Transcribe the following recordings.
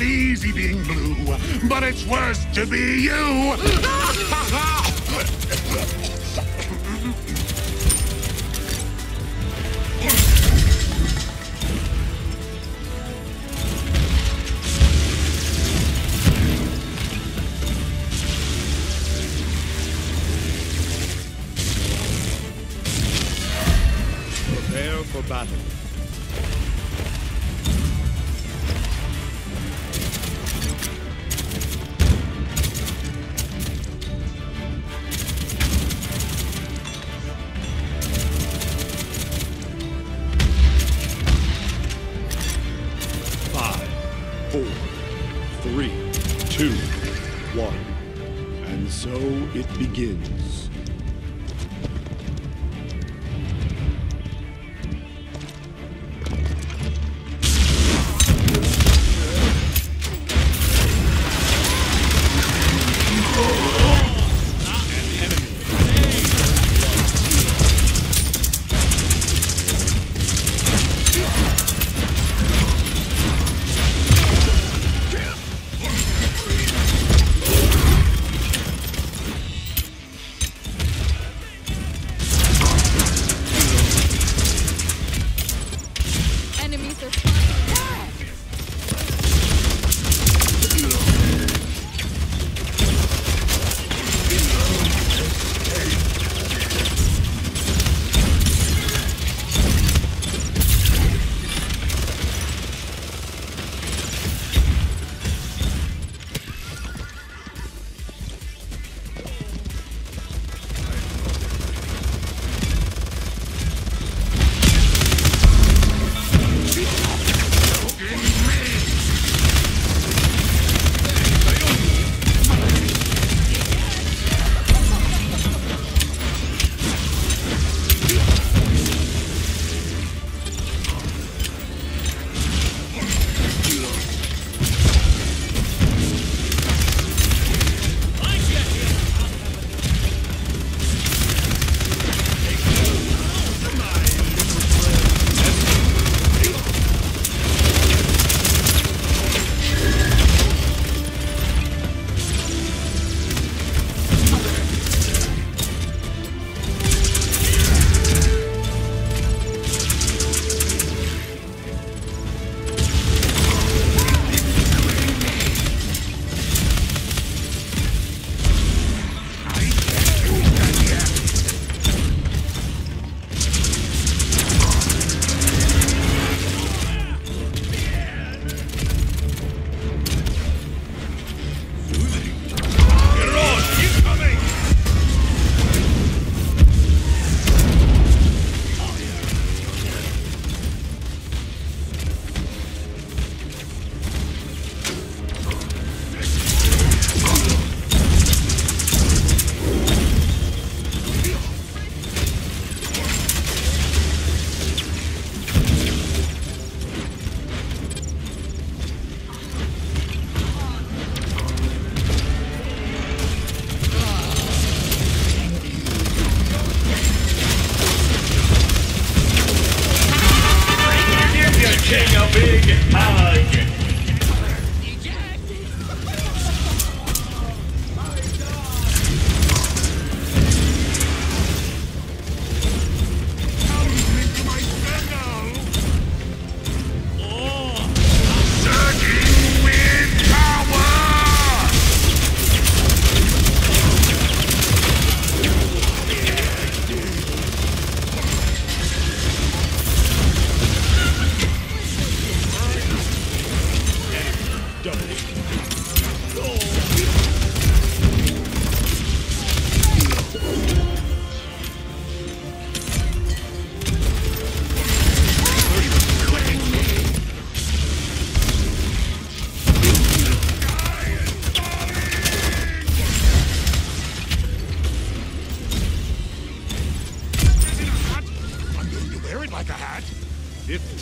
me being blue, but it's worse to be you! Prepare for battle. Four, three, two, one. And so it begins.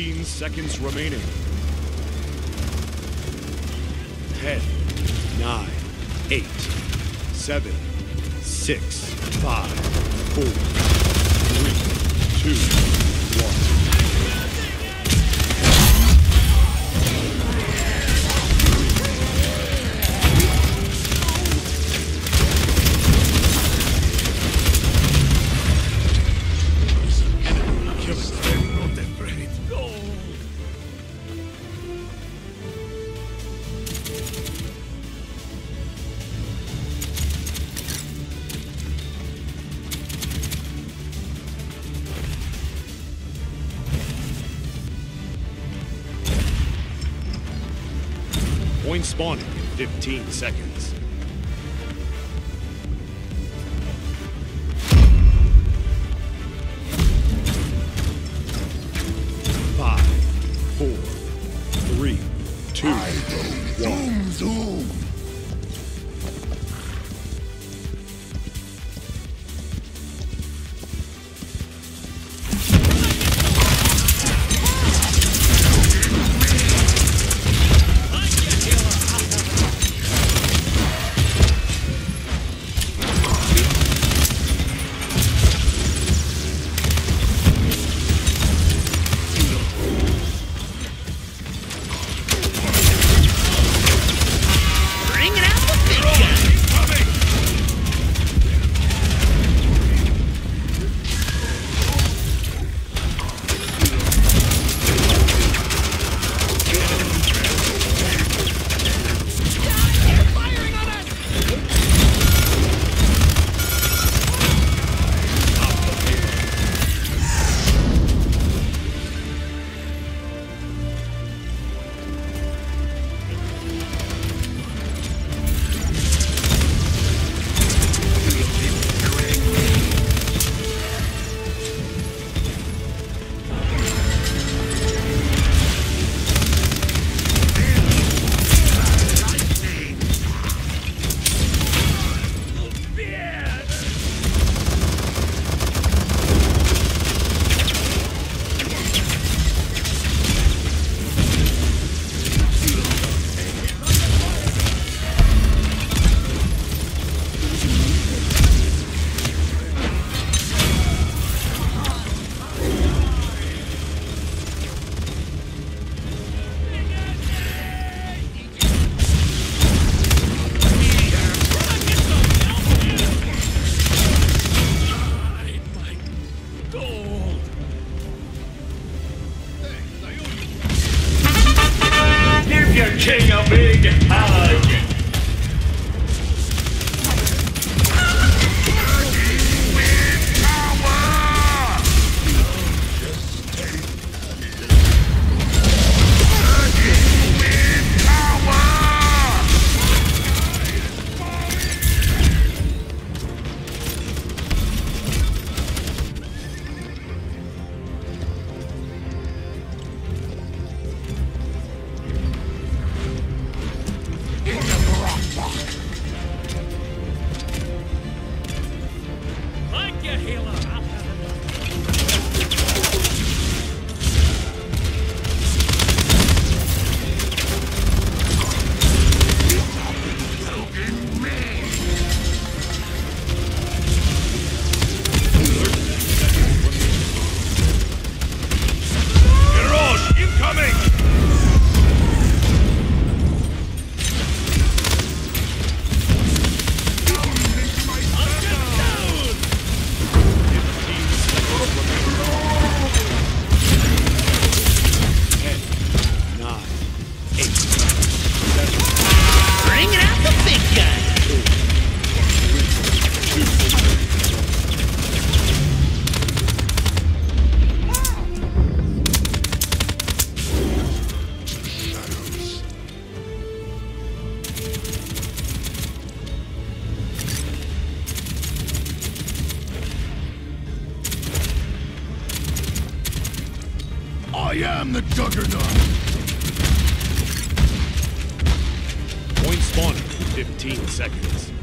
15 seconds remaining. 10, 9, 8, 7, 6, 5, 4, 3, 2, spawning in 15 seconds. 15 seconds.